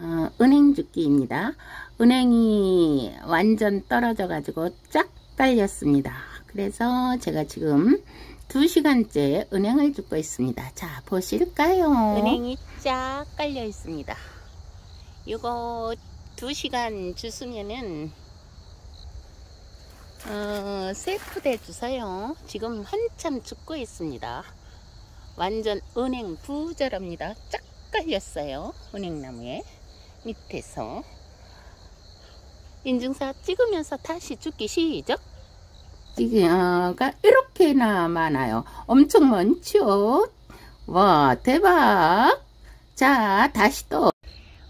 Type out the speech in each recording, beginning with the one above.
어, 은행 죽기입니다. 은행이 완전 떨어져 가지고 쫙 깔렸습니다. 그래서 제가 지금 2시간째 은행을 줍고 있습니다. 자 보실까요? 은행이 쫙 깔려 있습니다. 이거 2시간 주으면은 어, 세포대 주사요. 지금 한참 죽고 있습니다. 완전 은행 부자랍니다. 쫙 깔렸어요. 은행나무에 밑에서 인증사 찍으면서 다시 죽기 시작. 찌개가 이렇게나 많아요. 엄청 많죠? 와 대박. 자 다시 또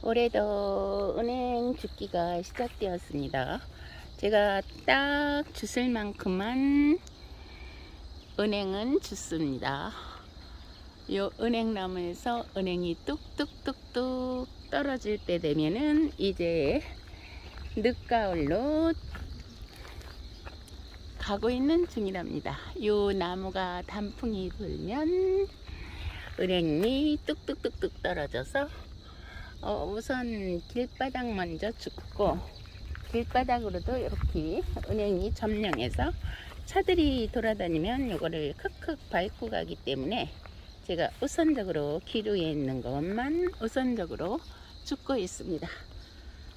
올해도 은행 죽기가 시작되었습니다. 제가 딱 주실 만큼만 은행은 주습니다. 요 은행나무에서 은행이 뚝뚝뚝뚝 떨어질 때 되면은 이제 늦가을로 가고 있는 중이랍니다. 요 나무가 단풍이 불면 은행이 뚝뚝뚝뚝 떨어져서 어, 우선 길바닥 먼저 죽고 길바닥으로도 이렇게 은행이 점령해서 차들이 돌아다니면 이거를 크크 밟고 가기 때문에 제가 우선적으로 길 위에 있는 것만 우선적으로 죽고 있습니다.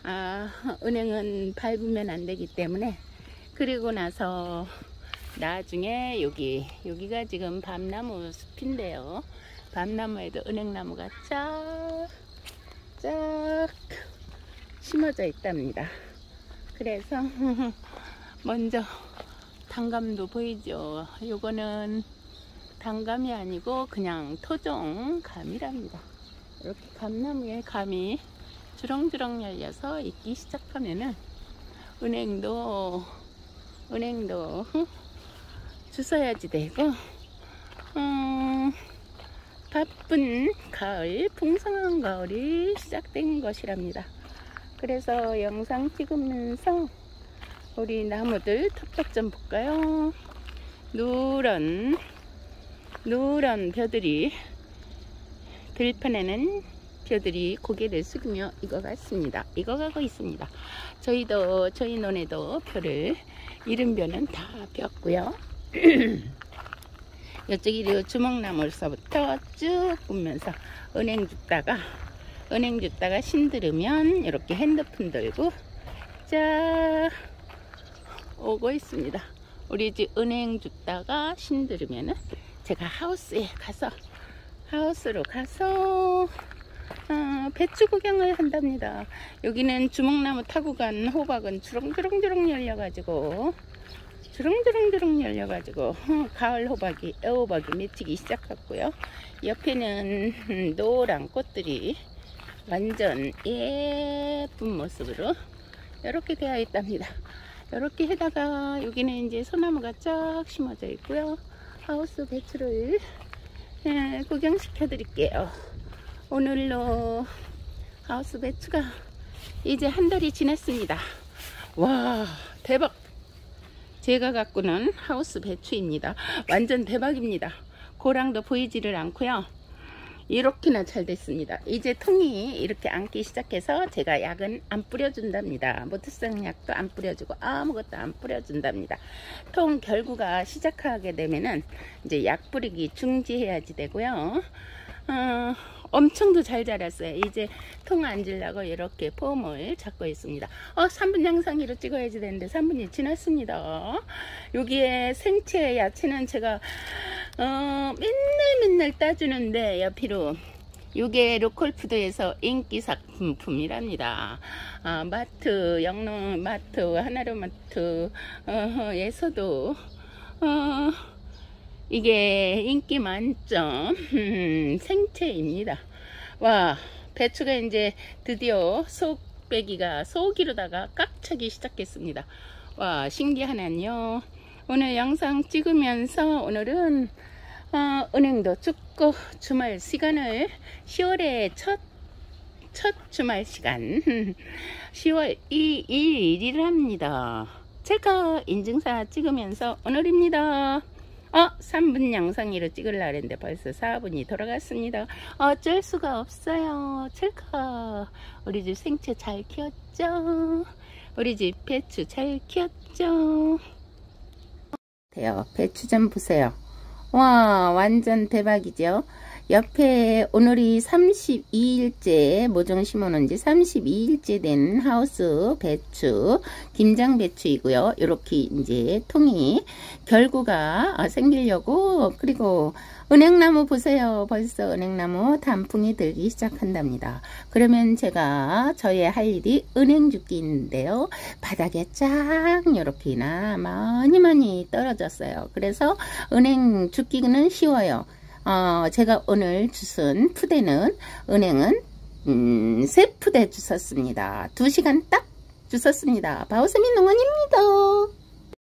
아, 은행은 밟으면 안 되기 때문에 그리고 나서 나중에 여기 여기가 지금 밤나무 숲인데요. 밤나무에도 은행나무가 쫙 쫙 심어져 있답니다. 그래서 먼저 단감도 보이죠. 요거는 단감이 아니고 그냥 토종 감이랍니다. 이렇게 감나무에 감이 주렁주렁 열려서 익기 시작하면은 은행도 은행도 주워야지 되고 음, 바쁜 가을 풍성한 가을이 시작된 것이랍니다. 그래서 영상 찍으면서 우리 나무들 텃밭 좀 볼까요? 누런 누런 벼들이 들판에는 벼들이 고개를 숙이며 익어갔습니다. 익어가고 있습니다. 저희도 저희 논에도 벼를 이른 벼는 다 폈고요. 이쪽이 주먹나물서부터 쭉 보면서 은행 줍다가 은행 줍다가 신들으면 이렇게 핸드폰 들고 쫙 오고 있습니다. 우리 집 은행 줍다가 신들으면은 제가 하우스에 가서 하우스로 가서 어, 배추 구경을 한답니다. 여기는 주먹나무 타고 간 호박은 주렁주렁주렁 열려가지고 주렁주렁주렁 열려가지고 어, 가을 호박이 애호박이 맺히기 시작했고요. 옆에는 노란 꽃들이 완전 예쁜 모습으로 이렇게 되어 있답니다. 이렇게 해다가 여기는 이제 소나무가 쫙 심어져 있고요. 하우스 배추를 예, 구경시켜 드릴게요. 오늘로 하우스 배추가 이제 한 달이 지났습니다. 와 대박 제가 갖고는 하우스 배추입니다. 완전 대박입니다. 고랑도 보이지를 않고요. 이렇게나 잘 됐습니다. 이제 통이 이렇게 앉기 시작해서 제가 약은 안 뿌려준답니다. 모트성 약도 안 뿌려주고 아무것도 안 뿌려준답니다. 통 결구가 시작하게 되면은 이제 약 뿌리기 중지해야지 되고요. 어, 엄청도 잘 자랐어요. 이제 통 앉으려고 이렇게 폼을 잡고 있습니다. 어, 3분 양상으로 찍어야지 되는데 3분이 지났습니다. 여기에 생채 야채는 제가 어, 맨날 맨날 따주는데 옆으로 이게 로컬푸드에서 인기 상품이랍니다. 아, 마트, 영농 마트, 하나로마트에서도 어, 이게 인기 만점 음, 생채입니다. 와 배추가 이제 드디어 속배기가 소기로다가 깍 차기 시작했습니다. 와 신기하네요. 오늘 영상 찍으면서 오늘은 어, 은행도 죽고 주말 시간을 10월의 첫, 첫 주말 시간 10월 2일 1일 합니다. 제가 인증사 찍으면서 오늘입니다. 어 3분 영상으로 찍으려 했는데 벌써 4분이 돌아갔습니다. 어쩔 수가 없어요. 찰카 우리 집 생채 잘 키웠죠? 우리 집 배추 잘 키웠죠? 배추 좀 보세요. 와 완전 대박이죠 옆에 오늘이 32일째 모종 심어놓은 지 32일째 된 하우스 배추 김장 배추이고요. 이렇게 이제 통이 결구가 생기려고 그리고 은행나무 보세요. 벌써 은행나무 단풍이 들기 시작한답니다. 그러면 제가 저의 할 일이 은행 죽기인데요. 바닥에 쫙 이렇게나 많이 많이 떨어졌어요. 그래서 은행 죽기는 쉬워요 어, 제가 오늘 주순 푸대는 은행은 음, 세 푸대 주셨습니다. 두 시간 딱 주셨습니다. 바우스민 농원입니다.